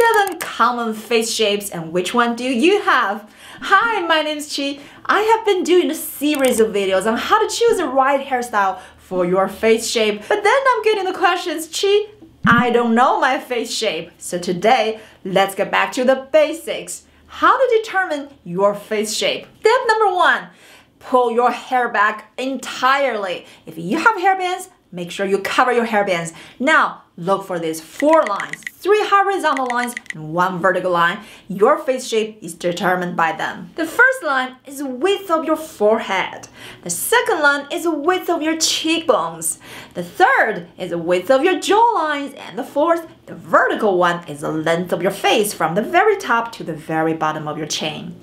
seven common face shapes and which one do you have? Hi, my name is Chi. I have been doing a series of videos on how to choose the right hairstyle for your face shape. But then I'm getting the questions, Chi, I don't know my face shape. So today, let's get back to the basics. How to determine your face shape. Step number one, pull your hair back entirely. If you have hairbands, make sure you cover your hairbands. Now, look for these four lines, three horizontal lines and one vertical line. Your face shape is determined by them. The first line is the width of your forehead. The second line is the width of your cheekbones. The third is the width of your jawlines. And the fourth, the vertical one, is the length of your face from the very top to the very bottom of your chin.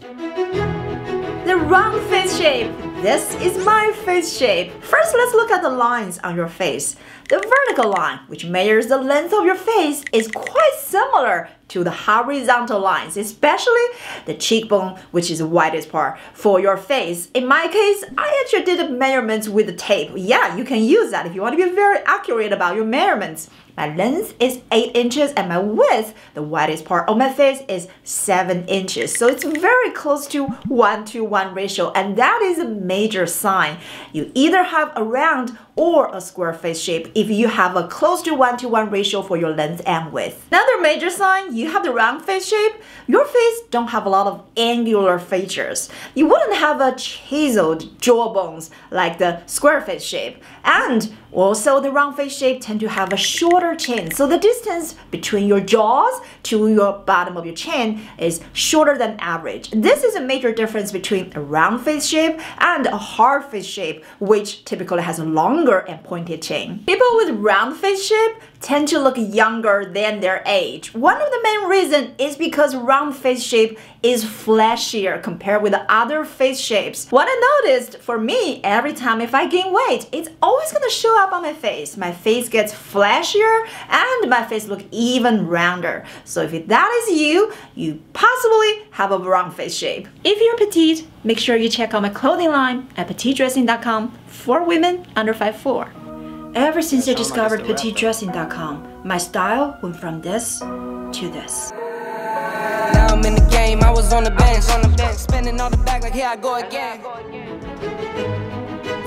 The round face shape. This is my face shape. First, let's look at the lines on your face. The vertical line, which measures the length of your face, is quite similar to the horizontal lines, especially the cheekbone, which is the widest part for your face. In my case, I actually did the measurements with the tape. Yeah, you can use that if you want to be very accurate about your measurements. My length is 8 inches and my width, the widest part of my face, is 7 inches. So it's very close to 1 to 1 ratio and that is a major sign. You either have a round or a square face shape if you have a close to 1 to 1 ratio for your length and width. Another major sign, you have the round face shape, your face don't have a lot of angular features. You wouldn't have a chiseled jawbones like the square face shape. And also the round face shape tend to have a shorter chin. So the distance between your jaws to your bottom of your chin is shorter than average. This is a major difference between a round face shape and a heart face shape, which typically has a longer and pointed chin. People with round face shape tend to look younger than their age. One of the main reasons is because round face shape is flashier compared with the other face shapes. What I noticed for me, every time if I gain weight, it's always gonna show up on my face. My face gets flashier and my face look even rounder. So if that is you, you possibly have a round face shape. If you're petite, make sure you check out my clothing line at petitedressing.com for women under 5'4". Ever since I discovered petitedressing.com, my style went from this to this. Now I'm in the game, I was on the bench, on the bench, spending all the back like here I go again.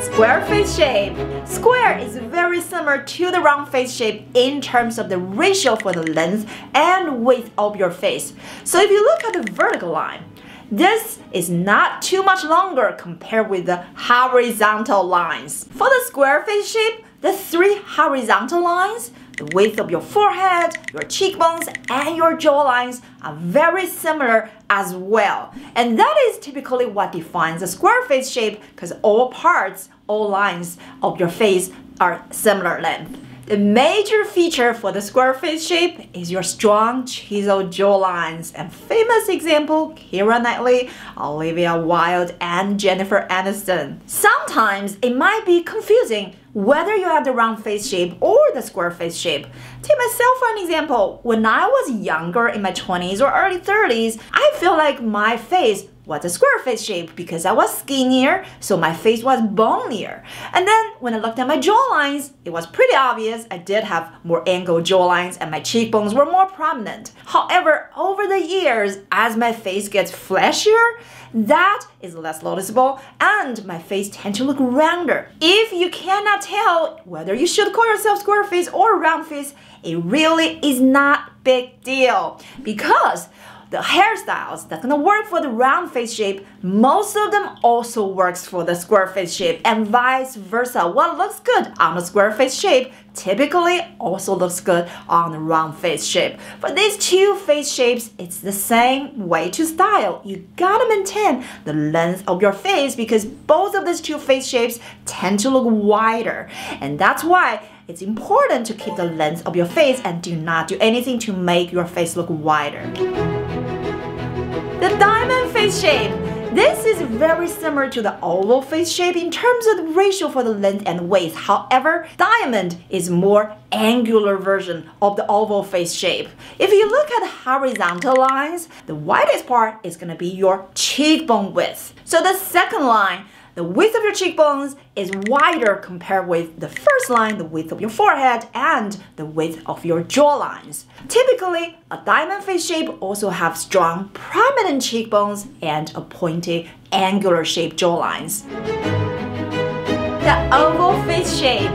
Square face shape. Square is very similar to the round face shape in terms of the ratio for the length and width of your face. So if you look at the vertical line, this is not too much longer compared with the horizontal lines. For the square face shape, the three horizontal lines, the width of your forehead, your cheekbones, and your jawlines are very similar as well. And that is typically what defines a square face shape because all parts, all lines of your face are similar length. The major feature for the square face shape is your strong chiseled jawlines. And famous example, Keira Knightley, Olivia Wilde, and Jennifer Aniston. Sometimes it might be confusing whether you have the round face shape or the square face shape. Take myself for an example. When I was younger in my 20s or early 30s, I feel like my face was a square face shape because I was skinnier, so my face was bonier. And then when I looked at my jawlines, it was pretty obvious I did have more angled jawlines and my cheekbones were more prominent. However, over the years, as my face gets fleshier, that is less noticeable and my face tends to look rounder. If you cannot tell whether you should call yourself square face or round face, it really is not big deal because the hairstyles that gonna work for the round face shape, most of them also works for the square face shape and vice versa. What looks good on the square face shape typically also looks good on the round face shape. For these two face shapes, it's the same way to style. You gotta maintain the length of your face because both of these two face shapes tend to look wider. And that's why it's important to keep the length of your face and do not do anything to make your face look wider. The diamond face shape. This is very similar to the oval face shape in terms of the ratio for the length and width. However, diamond is more angular version of the oval face shape. If you look at horizontal lines, the widest part is going to be your cheekbone width. So the second line the width of your cheekbones is wider compared with the first line, the width of your forehead, and the width of your jawlines. Typically, a diamond face shape also have strong, prominent cheekbones and a pointy, angular shaped jawlines. The oval face shape.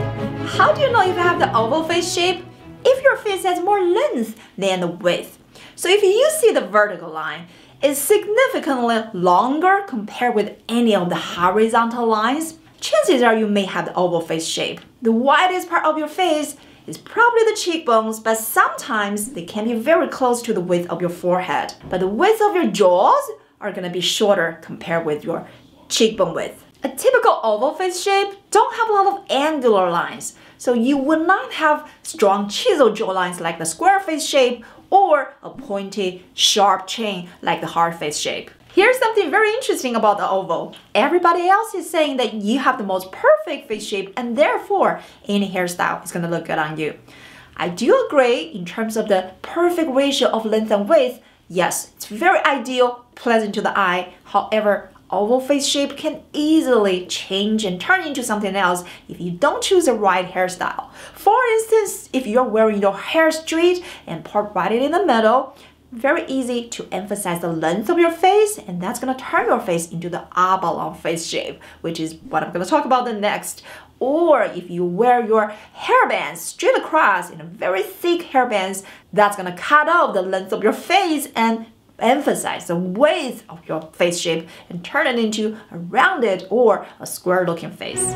How do you know if you have the oval face shape? If your face has more length than the width. So if you see the vertical line, is significantly longer compared with any of the horizontal lines, chances are you may have the oval face shape. The widest part of your face is probably the cheekbones, but sometimes they can be very close to the width of your forehead. But the width of your jaws are gonna be shorter compared with your cheekbone width. A typical oval face shape don't have a lot of angular lines, so you will not have strong chisel jawlines like the square face shape or a pointy, sharp chin like the heart face shape. Here's something very interesting about the oval. Everybody else is saying that you have the most perfect face shape and therefore any hairstyle is gonna look good on you. I do agree in terms of the perfect ratio of length and width. Yes, it's very ideal, pleasant to the eye. However, oval face shape can easily change and turn into something else if you don't choose the right hairstyle. For instance, if you're wearing your hair straight and part right in the middle, very easy to emphasize the length of your face and that's gonna turn your face into the oblong face shape, which is what I'm gonna talk about the next. Or if you wear your hairbands straight across in a very thick hairbands, that's gonna cut off the length of your face and emphasize the width of your face shape and turn it into a rounded or a square looking face.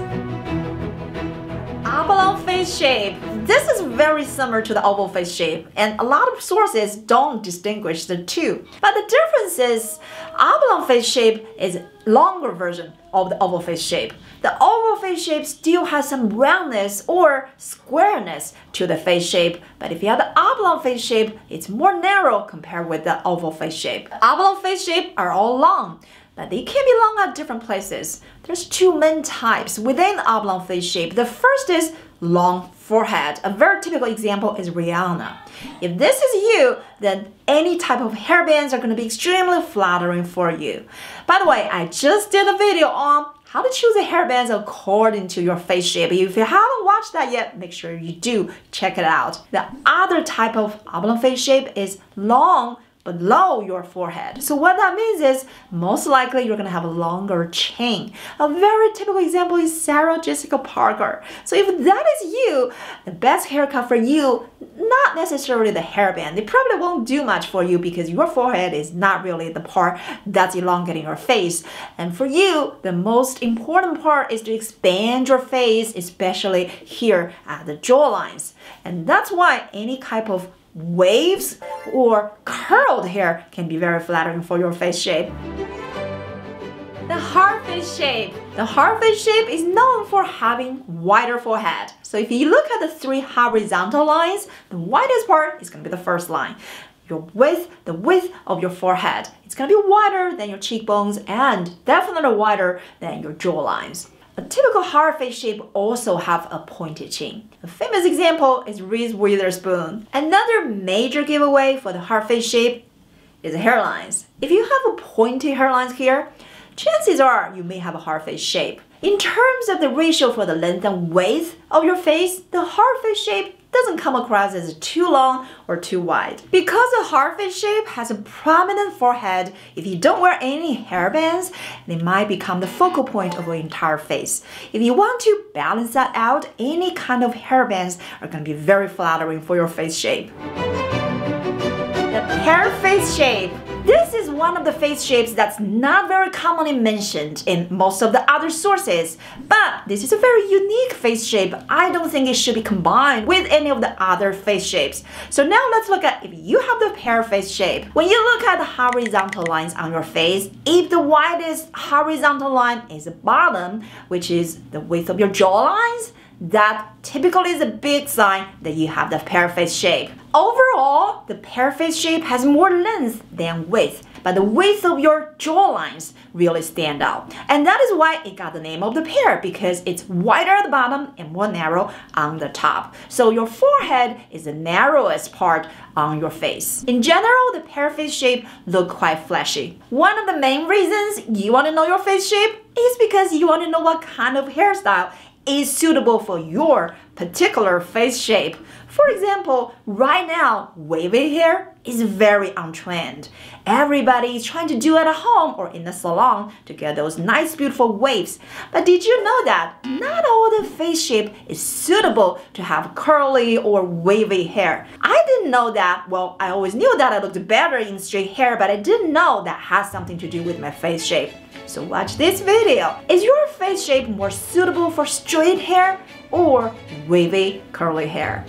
Face shape. This is very similar to the oval face shape and a lot of sources don't distinguish the two. But the difference is oblong face shape is longer version of the oval face shape. The oval face shape still has some roundness or squareness to the face shape, but if you have the oblong face shape, it's more narrow compared with the oval face shape. Oblong face shape are all long, but they can be long at different places. There's two main types within oblong face shape. The first is long forehead. A very typical example is Rihanna. If this is you, then any type of hairbands are going to be extremely flattering for you. By the way, I just did a video on how to choose a hairbands according to your face shape. If you haven't watched that yet, make sure you do check it out. The other type of oblong face shape is long below your forehead. So what that means is most likely you're gonna have a longer chin. A very typical example is Sarah Jessica Parker. So if that is you, the best haircut for you, not necessarily the hairband. It probably won't do much for you because your forehead is not really the part that's elongating your face. And for you, the most important part is to expand your face, especially here at the jawlines. And that's why any type of waves or curled hair can be very flattering for your face shape. The heart face shape. The heart face shape is known for having wider forehead. So if you look at the three horizontal lines, the widest part is going to be the first line. Your width, the width of your forehead. It's going to be wider than your cheekbones and definitely wider than your jawlines. A typical heart face shape also have a pointed chin. A famous example is Reese Witherspoon. Another major giveaway for the heart face shape is the hairlines. If you have a pointy hairlines here, chances are you may have a heart face shape. In terms of the ratio for the length and width of your face, the heart face shape doesn't come across as too long or too wide. Because the heart face shape has a prominent forehead, if you don't wear any hairbands, they might become the focal point of your entire face. If you want to balance that out, any kind of hairbands are going to be very flattering for your face shape. The pear face shape one of the face shapes that's not very commonly mentioned in most of the other sources, but this is a very unique face shape. I don't think it should be combined with any of the other face shapes. So now let's look at if you have the pear face shape. When you look at the horizontal lines on your face, if the widest horizontal line is the bottom, which is the width of your jawlines, that typically is a big sign that you have the pear face shape. Overall, the pear face shape has more length than width, but the width of your jawlines really stand out. And that is why it got the name of the pear because it's wider at the bottom and more narrow on the top. So your forehead is the narrowest part on your face. In general, the pear face shape look quite fleshy. One of the main reasons you want to know your face shape is because you want to know what kind of hairstyle is suitable for your particular face shape. For example, right now, wavy hair is very on trend. Everybody is trying to do it at home or in the salon to get those nice beautiful waves. But did you know that not all the face shape is suitable to have curly or wavy hair? I didn't know that. Well, I always knew that I looked better in straight hair, but I didn't know that has something to do with my face shape. So watch this video. Is your face shape more suitable for straight hair or wavy curly hair?